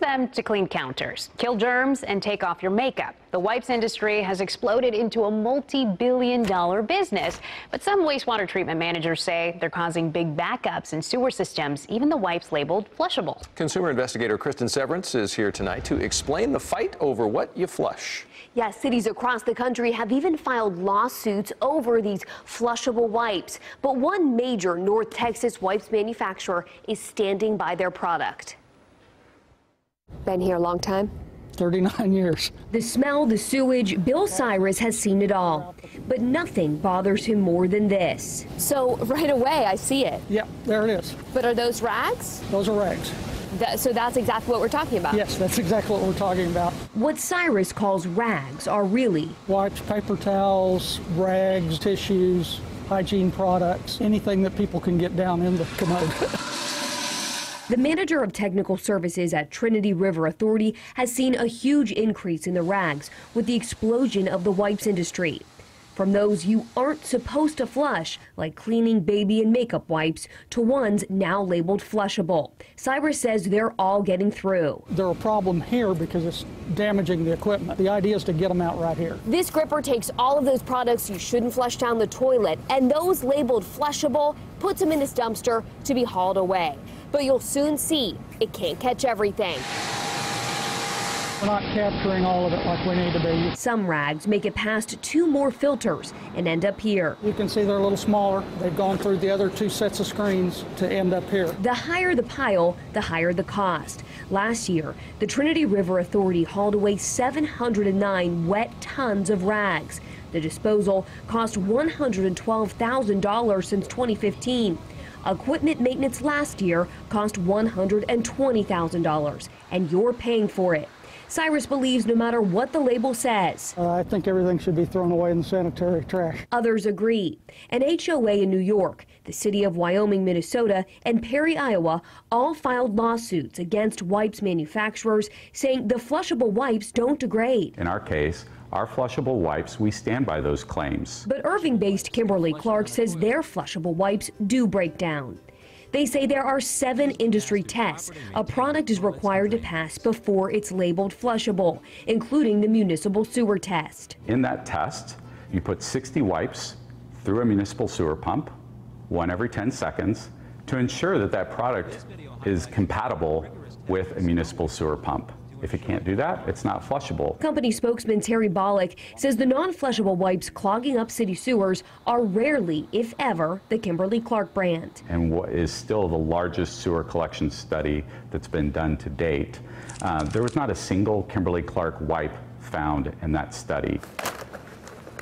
them to clean counters, kill germs, and take off your makeup. The wipes industry has exploded into a multi billion dollar business. But some wastewater treatment managers say they're causing big backups in sewer systems, even the wipes labeled flushable. Consumer investigator Kristen Severance is here tonight to explain the fight over what you flush. Yes, cities across the country have even filed lawsuits over these flushable wipes. But one major North Texas wipes manufacturer is standing by their product. Been here a long time? 39 years. The smell, the sewage, Bill Cyrus has seen it all. But nothing bothers him more than this. So right away, I see it. Yep, there it is. But are those rags? Those are rags. That, so that's exactly what we're talking about. Yes, that's exactly what we're talking about. What Cyrus calls rags are really wipes, paper towels, rags, tissues, hygiene products, anything that people can get down in the commode. The manager of technical services at Trinity River Authority has seen a huge increase in the rags with the explosion of the wipes industry. From those you aren't supposed to flush, like cleaning baby and makeup wipes, to ones now labeled flushable. Cyrus says they're all getting through. They're a problem here because it's damaging the equipment. The idea is to get them out right here. This gripper takes all of those products you shouldn't flush down the toilet, and those labeled flushable puts them in this dumpster to be hauled away. But you'll soon see it can't catch everything. We're not capturing all of it like we need to be. Some rags make it past two more filters and end up here. You can see they're a little smaller. They've gone through the other two sets of screens to end up here. The higher the pile, the higher the cost. Last year, the Trinity River Authority hauled away 709 wet tons of rags. The disposal cost $112,000 since 2015. Equipment maintenance last year cost $120,000, and you're paying for it. Cyrus believes no matter what the label says. Uh, I think everything should be thrown away in the sanitary trash. Others agree. An HOA in New York, the city of Wyoming, Minnesota, and Perry, Iowa all filed lawsuits against wipes manufacturers saying the flushable wipes don't degrade. In our case, our flushable wipes, we stand by those claims. But Irving based Kimberly Clark says their flushable wipes do break down. They say there are seven industry tests a product is required to pass before it's labeled flushable, including the municipal sewer test. In that test, you put 60 wipes through a municipal sewer pump, one every 10 seconds, to ensure that that product is compatible with a municipal sewer pump. If it can't do that, it's not flushable. Company spokesman Terry Bollock says the non-flushable wipes clogging up city sewers are rarely, if ever, the Kimberly Clark brand. And what is still the largest sewer collection study that's been done to date, uh, there was not a single Kimberly Clark wipe found in that study.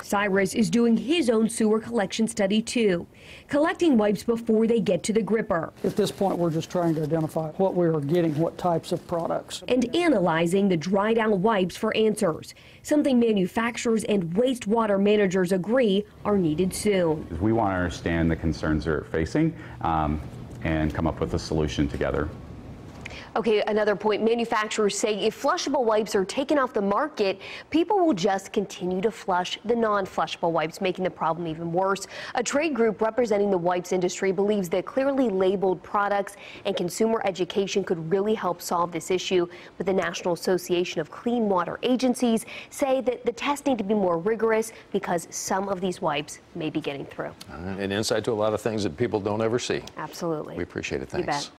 Cyrus is doing his own sewer collection study too, collecting wipes before they get to the gripper. At this point, we're just trying to identify what we are getting, what types of products. And analyzing the dried out wipes for answers, something manufacturers and wastewater managers agree are needed soon. We want to understand the concerns they're facing um, and come up with a solution together. Okay, another point. Manufacturers say if flushable wipes are taken off the market, people will just continue to flush the non-flushable wipes, making the problem even worse. A trade group representing the wipes industry believes that clearly labeled products and consumer education could really help solve this issue. But the National Association of Clean Water Agencies say that the tests need to be more rigorous because some of these wipes may be getting through. Uh, an insight to a lot of things that people don't ever see. Absolutely. We appreciate it. Thanks.